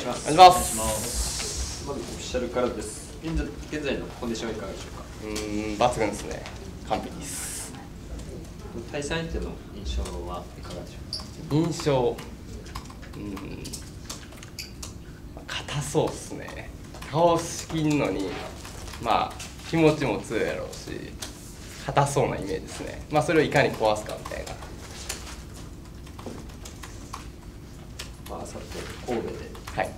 します。お願いします。まずオフィシャルからです。現在現在のコンディションはいかがでしょうか？うーん抜群ですね。完璧です。対戦相手の印象はいかがでしょ印象うーん硬そうっすね。倒しきんのにまあ気持ちも強いやろうし硬そうなイメージですね。まあそれをいかに壊すかみたいなうかまああさって神戸で。はい。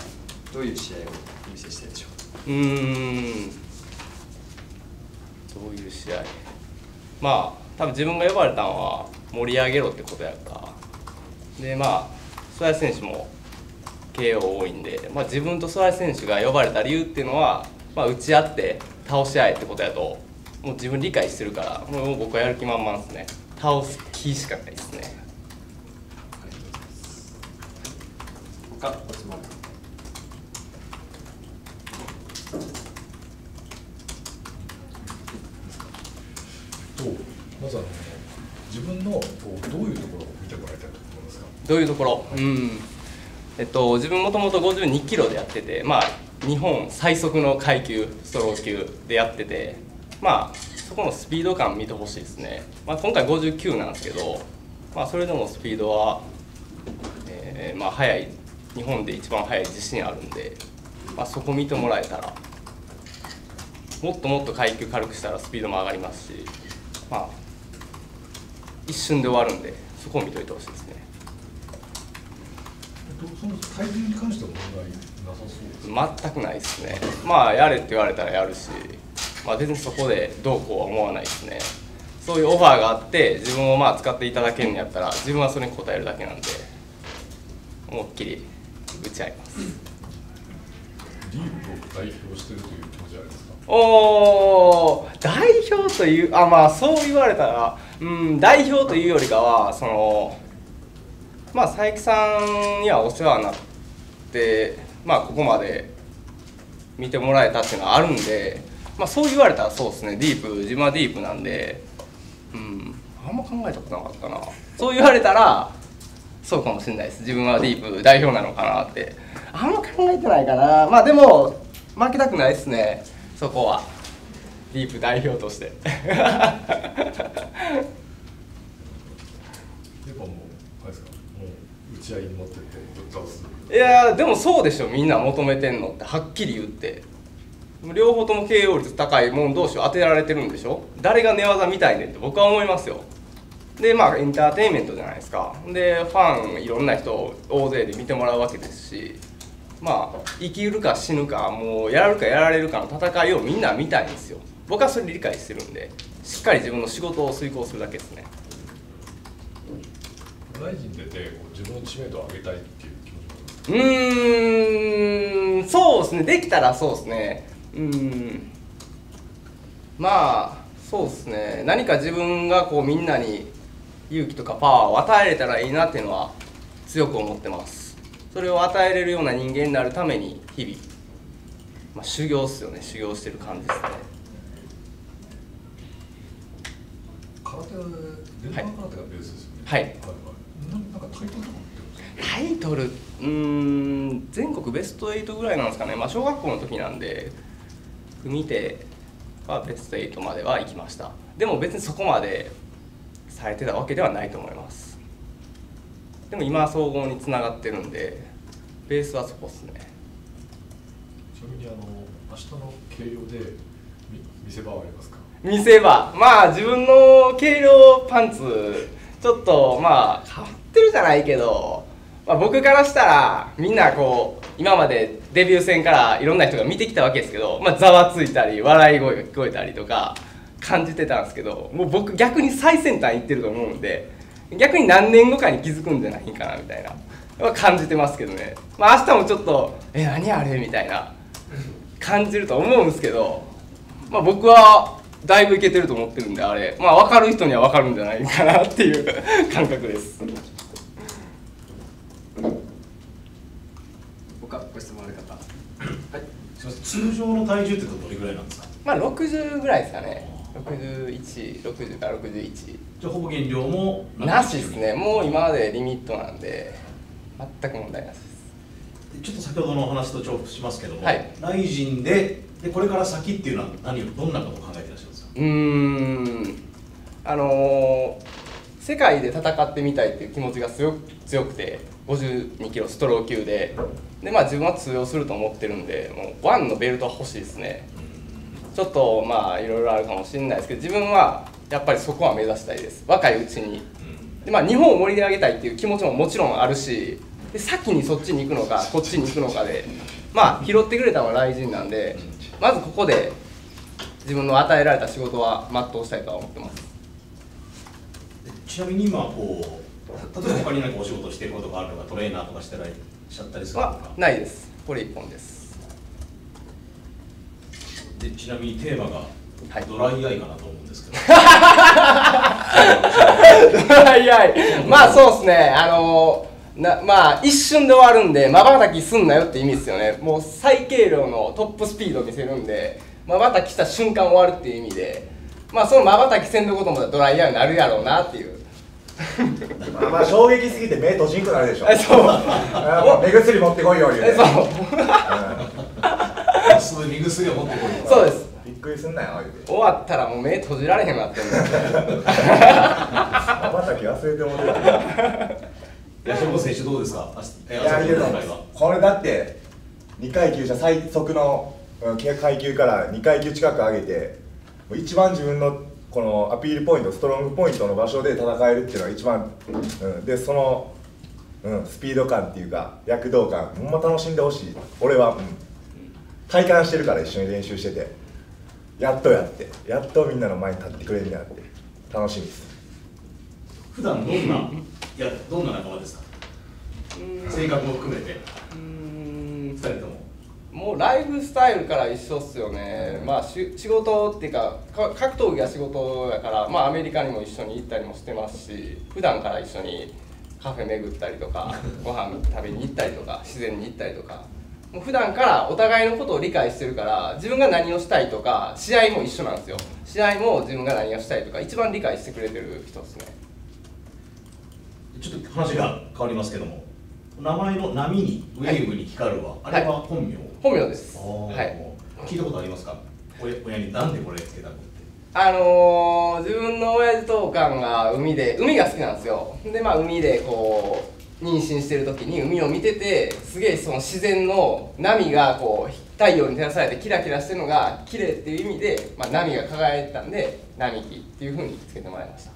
どういう試合をお見せしたいでしょう？かうーん。どういう試合？まあ多分自分が呼ばれたのは盛り上げろってことやんか。でまあ曽谷選手も KO 多いんで、まあ、自分と曽谷選手が呼ばれた理由っていうのは、まあ、打ち合って倒し合えってことやともう自分理解してるからもう僕はやる気満々ですね。倒す気しかないですねありがとうございます他おつまみとまずあの自分のこうどういうところを見てもらいたいと思いますか？どういうところ？うん。えっと自分もともと52キロでやっててまあ日本最速の階級ストロー級でやっててまあそこのスピード感見てほしいですね、まあ、今回59なんですけどまあそれでもスピードは、えーまあ速い日本で一番速い自信あるんで、まあ、そこ見てもらえたらもっともっと階級軽くしたらスピードも上がりますしまあ一瞬で終わるんでそこを見といてほしいですね。えっとその体重に関しては問題なさそうです全くないですね。まあやれって言われたらやるし、まあ、別にそこでどうこうは思わないですね。そういうオファーがあって自分をまあ使っていただけるんやったら自分はそれに応えるだけなんで思いっきり打ち合います。リーグを代表してるという気持ちはありますか？おー代表というあまあそう言われたらうん代表というよりかはそのまあ佐伯さんにはお世話になってまあここまで見てもらえたっていうのはあるんでまあそう言われたらそうですね。ディープ自分はディープなんでうんあんま考えたことなかったな。そう言われたらそうかもしれないです。自分はディープ代表なのかなって。あんま考えてないかな。まあでも負けたくないですね。そこは。ディープ代表として。やっぱもうあれですかもう打ち合いやーでもそうでしょ。みんな求めてんのって。はっきり言って。両方とも KO 率高いもん同士を当てられてるんでしょ。誰が寝技見たいねんって僕は思いますよでまあエンターテインメントじゃないですか。でファンいろんな人を大勢で見てもらうわけですしまあ生きるか死ぬかもうやられるかやられるかの戦いをみんな見たいんですよ。僕はそれ理解してるんでしっかり自分の仕事を遂行するだけですね。大臣出て自分の知名度を上げたいっていう気持ちうーんそうですね。できたらそうですね。うーん。まあそうですね。何か自分がこうみんなに勇気とかパワーを与えれたらいいなっていうのは強く思ってます。それを与えれるような人間になるために日々、まあ、修行っすよね。修行してる感じですね。空手はいタイトルとか持ってるんですかタイトルうーん全国ベスト8ぐらいなんですかね、まあ、小学校の時なんで組手はベスト8までは行きました。でも別にそこまでされてたわけではないと思います。でも今は総合につながってるんでベースはそこっすね。ちなみにあの明日の計量でみ見せ場はありますか？見せ場。まあ自分の軽量パンツちょっとまあ変わってるじゃないけど、まあ、僕からしたらみんなこう今までデビュー戦からいろんな人が見てきたわけですけどまあざわついたり笑い声が聞こえたりとか感じてたんですけどもう僕逆に最先端行ってると思うんで逆に何年後かに気づくんじゃないかなみたいなは感じてますけどね。まあ明日もちょっと「え何あれ?」みたいな感じると思うんですけどまあ僕はだいぶいけてると思ってるんであれ。まあ分かる人には分かるんじゃないかなっていう感覚です。他ご質問ある方。はい。すいません。通常の体重ってどれぐらいなんですか？まあ60ぐらいですかね6160から61じゃあほぼ減量もなしですね。もう今までリミットなんで全く問題なしです。ちょっと先ほどのお話と重複しますけども、はい。ライジンででこれから先っていうのは何をどんなことを考えていらっしゃるんですか？うーん。あのー世界で戦ってみたいっていう気持ちが強く強くて52キロストロー級で。でまあ自分は通用すると思ってるんでもうワンのベルトは欲しいですねちょっとまあいろいろあるかもしれないですけど自分はやっぱりそこは目指したいです。若いうちに。でまあ日本を盛り上げたいっていう気持ちももちろんあるしで先にそっちに行くのかこっちに行くのかでまあ拾ってくれたのは雷神なんでまずここで自分の与えられた仕事は全うしたいとは思ってます。でちなみに今こう例えば他に何かお仕事してることがあるとかトレーナーとかしてらっしゃったりするのはかないです。これ一本ですでちなみにテーマがはい。ドライアイかなと思うんですけど、はいはいまあそうですね。あのなまあ一瞬で終わるんでまばたきすんなよって意味ですよね。もう最軽量のトップスピードを見せるんでまばたきした瞬間終わるっていう意味で。まあそのまばたきせんとこともドライヤーになるやろうなっていう。まあまあ衝撃すぎて目閉じんくなるでしょ。えそう。目薬持ってこいよ言うて。えそうすぐ身薬を持ってこいとそうです。びっくりすんなよ終わったらもう目閉じられへんなってんだ まばたき忘れてもらって八代選手どうですか？いやいやこれだって2階級じゃ最速のうん階級から2階級近く上げて一番自分のこのアピールポイントストロングポイントの場所で戦えるっていうのが一番、うん、でその、うん、スピード感っていうか躍動感ほんま楽しんでほしい。俺は、うん、体感してるから一緒に練習してて。やっとやって。やっとみんなの前に立ってくれるんやって。楽しみです。普段どんないやどんな仲間ですか？性格も含めて。うーん。二人とも。もうライフスタイルから一緒っすよね、まあし仕事っていうかか格闘技が仕事やから、まあ、アメリカにも一緒に行ったりもしてますし普段から一緒にカフェ巡ったりとか ご飯食べに行ったりとか自然に行ったりとかもう普段からお互いのことを理解してるから自分が何をしたいとか試合も一緒なんですよ。試合も自分が何をしたいとか一番理解してくれてる人ですね。ちょっと話が変わりますけども名前の波にウェーブに光るは、あれは本名、本名です。はい。聞いたことありますか？親親になんでこれつけたのって。あのー、自分の親父とおかんが海で海が好きなんですよ。でまあ海でこう妊娠してる時に海を見ててすげえその自然の波がこう太陽に照らされてキラキラしてるのが綺麗っていう意味で、まあ、波が輝いてたんで並木っていうふうにつけてもらいました。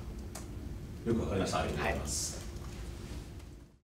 よくわかりました。ありがとうございます、